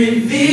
reveal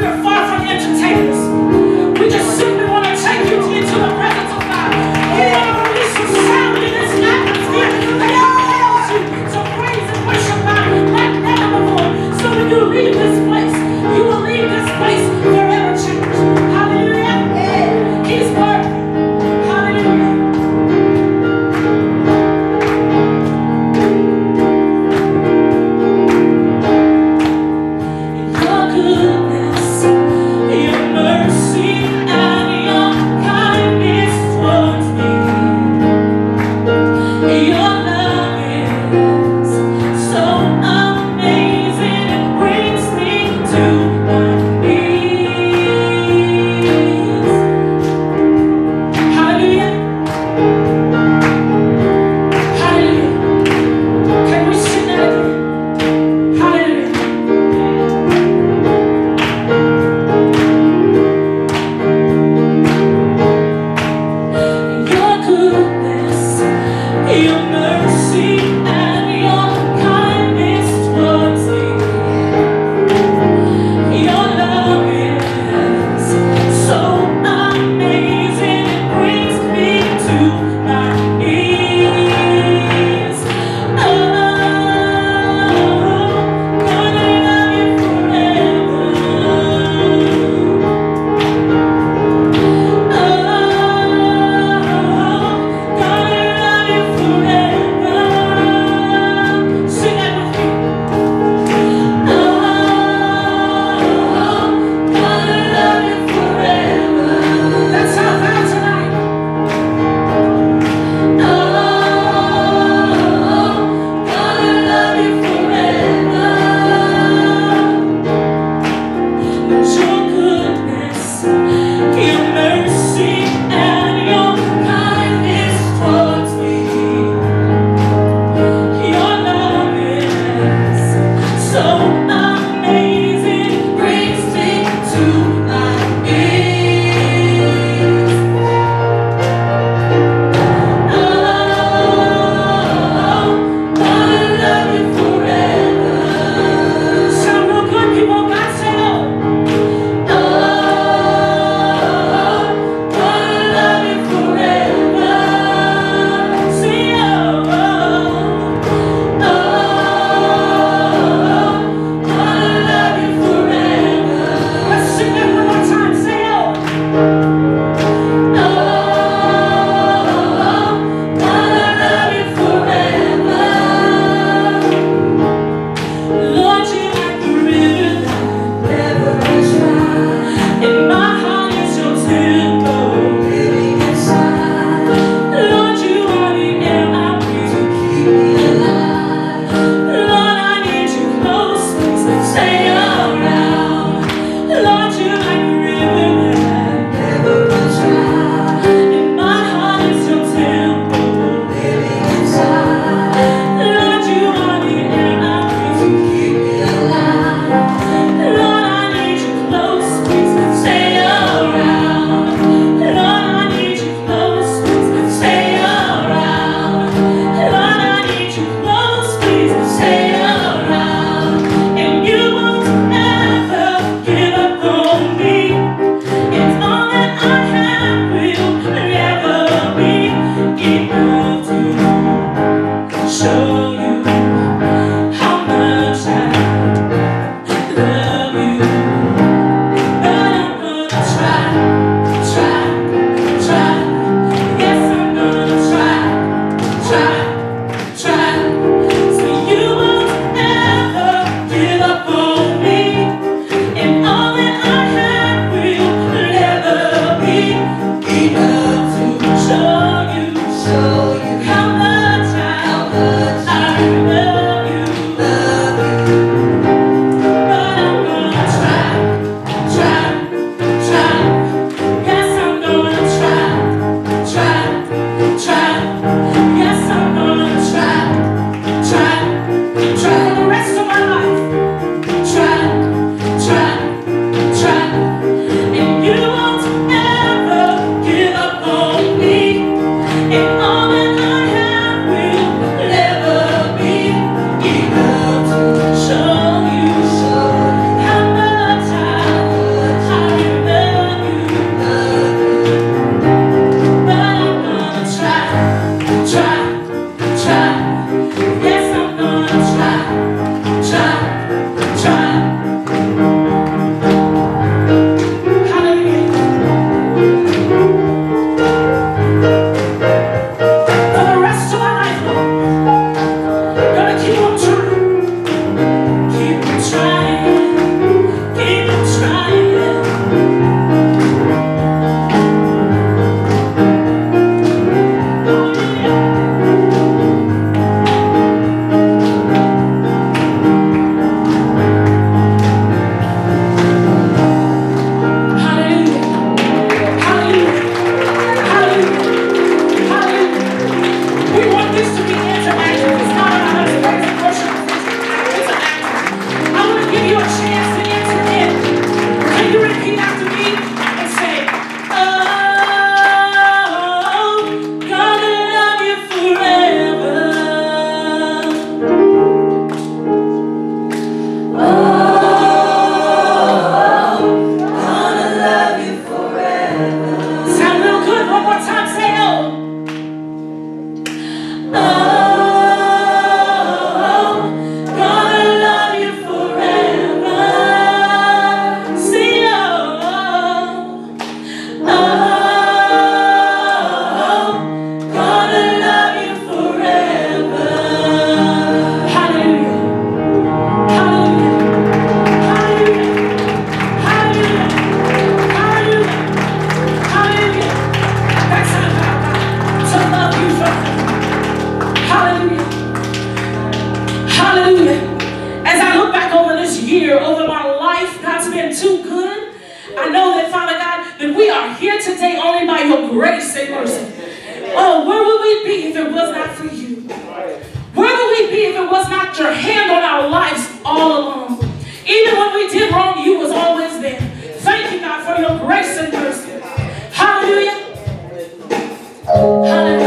worship, but we Even when we did wrong, you was always there. Thank you, God, for your grace and mercy. Hallelujah. Hallelujah.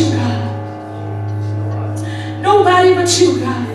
you, God. Nobody but you, God.